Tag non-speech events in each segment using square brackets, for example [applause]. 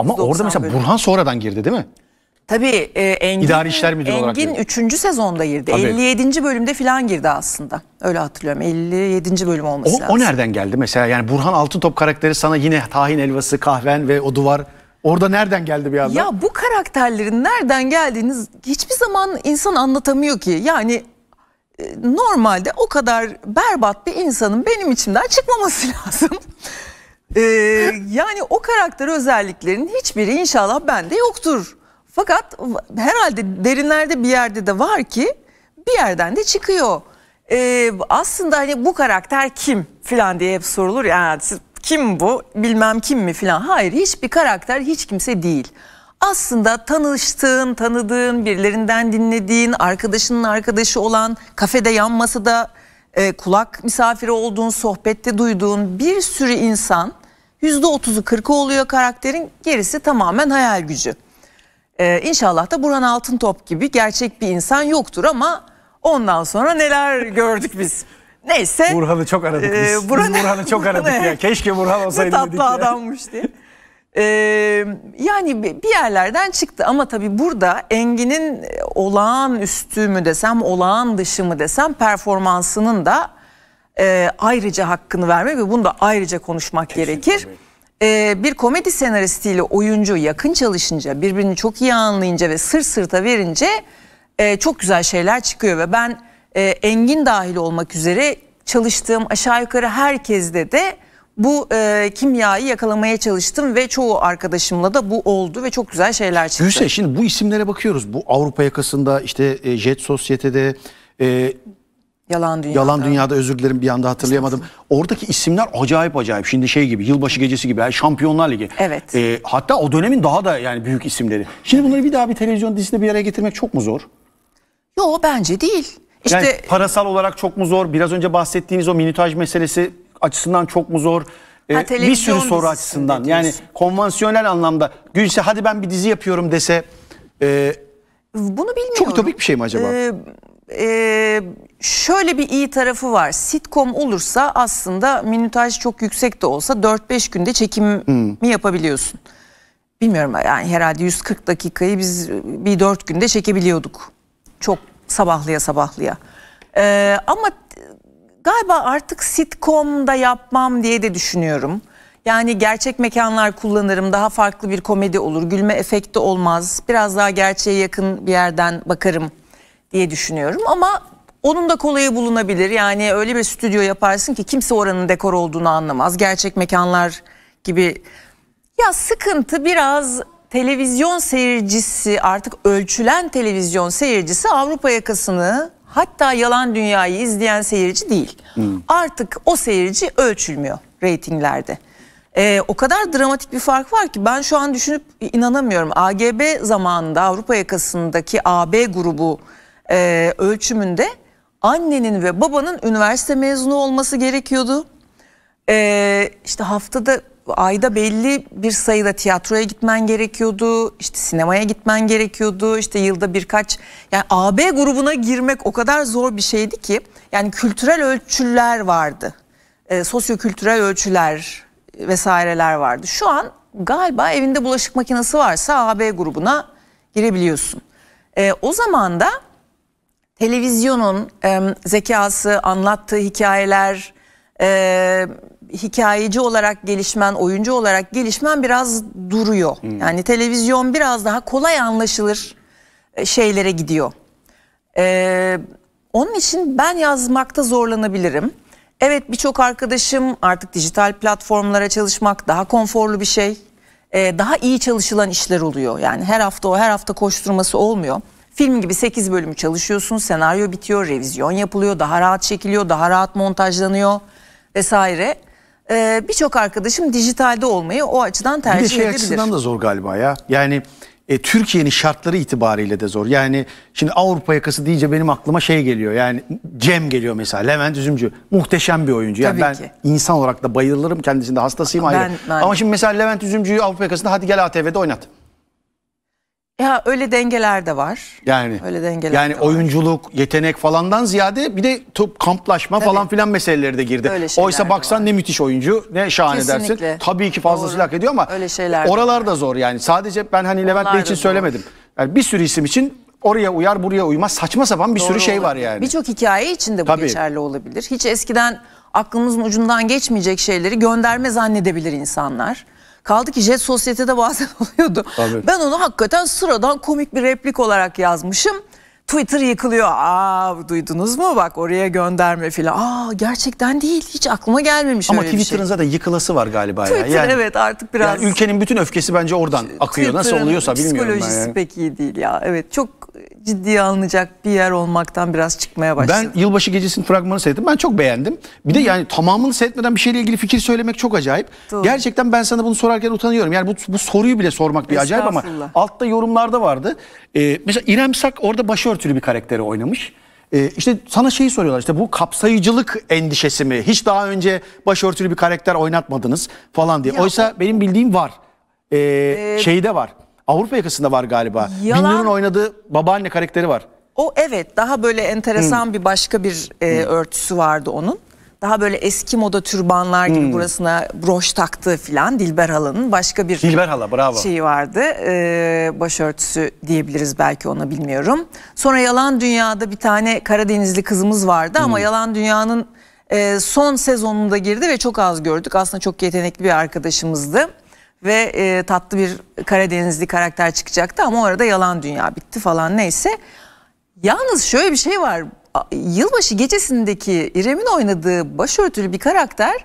Ama orada mesela bölüm. Burhan sonradan girdi değil mi? Tabii e, Engin, İdari İşler Müdürü olarak Engin girdi. 3. sezonda girdi. Tabii. 57. bölümde falan girdi aslında. Öyle hatırlıyorum. 57. bölüm O, olması lazım. o nereden geldi mesela? Yani Burhan Altıntop karakteri sana yine tahin helvası, kahven ve o duvar. Orada nereden geldi bir anda? Ya bu karakterlerin nereden geldiğini hiçbir zaman insan anlatamıyor ki. Yani e, normalde o kadar berbat bir insanın benim içimden çıkmaması [laughs] lazım. E, yani o karakter özelliklerinin hiçbiri inşallah bende yoktur. Fakat herhalde derinlerde bir yerde de var ki bir yerden de çıkıyor. E, aslında hani bu karakter kim filan diye hep sorulur ya "Yani kim bu bilmem kim mi filan. Hayır hiçbir karakter hiç kimse değil. Aslında tanıştığın, tanıdığın, birilerinden dinlediğin, arkadaşının arkadaşı olan, kafede yan masada e, kulak misafiri olduğun, sohbette duyduğun bir sürü insan %30'u 40'ı oluyor karakterin gerisi tamamen hayal gücü. Ee, inşallah da Burhan Altıntop gibi gerçek bir insan yoktur ama ondan sonra neler gördük biz. [laughs] Neyse. Burhan'ı çok aradık Ee, biz. Burhan- Biz Burhan'ı çok aradık ya. [laughs] Keşke Burhan ne olsaydı tatlı dedik ya. adammış diye. Ee, yani bir yerlerden çıktı ama tabii burada Engin'in e, olağanüstü mü desem olağan dışı mı desem performansının da e, ayrıca hakkını vermek ve bunu da ayrıca konuşmak gerekir. Ee, bir komedi senaristiyle oyuncu yakın çalışınca birbirini çok iyi anlayınca ve sırt sırta verince e, çok güzel şeyler çıkıyor ve ben e, Engin dahil olmak üzere çalıştığım aşağı yukarı herkeste de bu e, kimyayı yakalamaya çalıştım ve çoğu arkadaşımla da bu oldu ve çok güzel şeyler çıktı. Gülse şimdi bu isimlere bakıyoruz. Bu Avrupa yakasında işte e, Jet Sosyete'de e, Yalan dünya. Yalan Dünya'da özür dilerim bir anda hatırlayamadım. Oradaki isimler acayip acayip. Şimdi şey gibi yılbaşı gecesi gibi yani Şampiyonlar Ligi. Evet. E, hatta o dönemin daha da yani büyük isimleri. Şimdi bunları bir daha bir televizyon dizisinde bir araya getirmek çok mu zor? Yo bence değil. İşte Yani parasal olarak çok mu zor? Biraz önce bahsettiğiniz o minutaj meselesi açısından çok mu zor? Ee, Ha, bir televizyon sürü soru açısından. Yani konvansiyonel anlamda Gülse hadi ben bir dizi yapıyorum dese e, bunu bilmiyorum. çok ütopik bir şey mi acaba? Ee, e, şöyle bir iyi tarafı var. Sitcom olursa aslında minutaj çok yüksek de olsa 4-5 günde çekim Hmm. mi yapabiliyorsun? Bilmiyorum yani herhalde 140 dakikayı biz bir 4 günde çekebiliyorduk. Çok sabahlıya sabahlıya. Ee, ama galiba artık sitcom da yapmam diye de düşünüyorum. Yani gerçek mekanlar kullanırım. Daha farklı bir komedi olur. Gülme efekti olmaz. Biraz daha gerçeğe yakın bir yerden bakarım diye düşünüyorum. Ama onun da kolayı bulunabilir. Yani öyle bir stüdyo yaparsın ki kimse oranın dekor olduğunu anlamaz. Gerçek mekanlar gibi. Ya sıkıntı biraz televizyon seyircisi artık ölçülen televizyon seyircisi Avrupa yakasını hatta yalan dünyayı izleyen seyirci değil. Artık o seyirci ölçülmüyor reytinglerde. Ee, o kadar dramatik bir fark var ki ben şu an düşünüp inanamıyorum. AGB zamanında Avrupa yakasındaki AB grubu e, ölçümünde annenin ve babanın üniversite mezunu olması gerekiyordu. Ee, işte haftada ayda belli bir sayıda tiyatroya gitmen gerekiyordu. işte sinemaya gitmen gerekiyordu. işte yılda birkaç yani AB grubuna girmek o kadar zor bir şeydi ki yani kültürel ölçüler vardı. Ee, sosyokültürel ölçüler vesaireler vardı. Şu an galiba evinde bulaşık makinesi varsa AB grubuna girebiliyorsun. Ee, o zaman da televizyonun e, zekası, anlattığı hikayeler, e, hikayeci olarak gelişmen, oyuncu olarak gelişmen biraz duruyor. Yani televizyon biraz daha kolay anlaşılır e, şeylere gidiyor. E, onun için ben yazmakta zorlanabilirim. Evet birçok arkadaşım artık dijital platformlara çalışmak daha konforlu bir şey. E, daha iyi çalışılan işler oluyor. Yani her hafta o her hafta koşturması olmuyor. Film gibi 8 bölümü çalışıyorsun, senaryo bitiyor, revizyon yapılıyor, daha rahat çekiliyor, daha rahat montajlanıyor vesaire. Ee, Birçok arkadaşım dijitalde olmayı o açıdan Bir tercih de şey edebilir. açısından da zor galiba ya. Yani e, Türkiye'nin şartları itibariyle de zor. Yani şimdi Avrupa yakası deyince benim aklıma şey geliyor. Yani Cem geliyor mesela. Levent Üzümcü. Muhteşem bir oyuncu. Yani Tabii ben ki. insan olarak da bayılırım. Kendisinde hastasıyım Ben- ayrı. ben- Ama şimdi mesela Levent Üzümcü'yü Avrupa yakasında hadi gel ATV'de oynat. Ya öyle dengeler de var. Yani öyle dengeler yani de var. oyunculuk, yetenek falandan ziyade bir de top kamplaşma falan filan meseleleri de girdi. Öyle Oysa baksan var. ne müthiş oyuncu, ne şahane Kesinlikle. dersin. Tabii ki fazlasıyla hak ediyor ama Öyle şeyler oralar da zor yani. Sadece ben hani Levent Bey için söylemedim. Yani bir sürü isim için oraya uyar, buraya uymaz. Saçma sapan bir sürü Doğru şey var olabilir. yani. Birçok hikaye için de bu Tabii. geçerli olabilir. Hiç eskiden aklımızın ucundan geçmeyecek şeyleri gönderme zannedebilir insanlar. Kaldı ki Jet Sosyete'de bazen [laughs] oluyordu. Tabii. Ben onu hakikaten sıradan komik bir replik olarak yazmışım. Twitter yıkılıyor. Aa duydunuz mu bak oraya gönderme filan. Aa gerçekten değil. Hiç aklıma gelmemiş Ama öyle şey. Twitter'ın zaten yıkılası var galiba ya. Twitter Yani, evet artık biraz yani ülkenin bütün öfkesi bence oradan akıyor. Nasıl oluyorsa bilmiyorum ben Psikolojisi yani. pek iyi değil ya. Evet çok ciddiye alınacak bir yer olmaktan biraz çıkmaya başladı. Ben yılbaşı gecesinin fragmanını seyrettim. Ben çok beğendim. Bir de yani tamamını seyretmeden bir şeyle ilgili fikir söylemek çok acayip. Doğru. Gerçekten ben sana bunu sorarken utanıyorum. Yani bu, bu soruyu bile sormak bir acayip ama altta yorumlarda vardı. Ee, mesela İrem Sak orada başörtülü bir karakteri oynamış. Ee, işte sana şeyi soruyorlar işte bu kapsayıcılık endişesi mi? Hiç daha önce başörtülü bir karakter oynatmadınız falan diye. Ya Oysa benim bildiğim var. Ee, şeyde var. Avrupa yakasında var galiba. Yalan- Binnur'un oynadığı babaanne karakteri var. O evet daha böyle enteresan bir başka bir e, örtüsü vardı onun. Daha böyle eski moda türbanlar gibi burasına broş taktığı filan Dilber Hala'nın başka bir Dilber Hala bravo. şeyi vardı. E, başörtüsü diyebiliriz belki ona bilmiyorum. Sonra Yalan Dünya'da bir tane Karadenizli kızımız vardı ama Yalan Dünya'nın e, son sezonunda girdi ve çok az gördük. Aslında çok yetenekli bir arkadaşımızdı. Ve e, tatlı bir Karadenizli karakter çıkacaktı ama orada Yalan Dünya bitti falan neyse. Yalnız şöyle bir şey var. Yılbaşı gecesindeki İrem'in oynadığı başörtülü bir karakter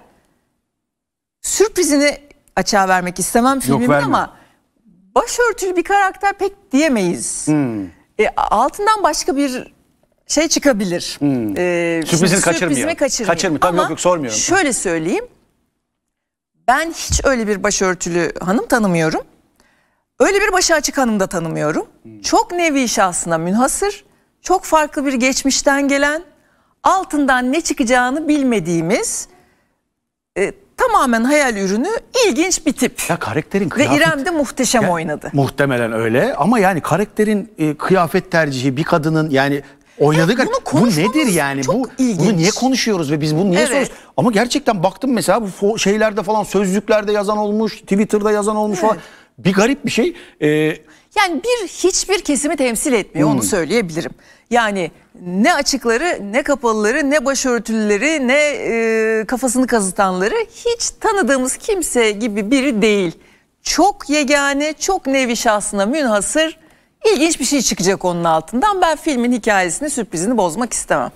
sürprizini açığa vermek istemem filmimin ama başörtülü bir karakter pek diyemeyiz. Hmm. E, altından başka bir şey çıkabilir. E, Hmm. Sürprizini şimdi kaçırmıyor. Sürprizimi kaçırmayayım. Kaçırmıyor. Tabii Ama yok yok sormuyorum. Şöyle söyleyeyim. Ben hiç öyle bir başörtülü hanım tanımıyorum. Öyle bir başı açık hanım da tanımıyorum. Çok nevi şahsına münhasır, çok farklı bir geçmişten gelen, altından ne çıkacağını bilmediğimiz, e, tamamen hayal ürünü ilginç bir tip. Ya karakterin Ve kıyafet... İrem de muhteşem Ya, oynadı. Muhtemelen öyle ama yani karakterin e, kıyafet tercihi bir kadının yani oynadığı Evet, bu nedir yani bu ilginç. bunu niye konuşuyoruz ve biz bunu niye Evet. soruyoruz? Ama gerçekten baktım mesela bu şeylerde falan sözlüklerde yazan olmuş, Twitter'da yazan olmuş falan. Bir garip bir şey. Ee, Yani bir hiçbir kesimi temsil etmiyor Hmm. onu söyleyebilirim. Yani ne açıkları ne kapalıları ne başörtülüleri ne e, kafasını kazıtanları hiç tanıdığımız kimse gibi biri değil. Çok yegane, çok nevi şahsına münhasır ilginç bir şey çıkacak onun altından. Ben filmin hikayesini, sürprizini bozmak istemem.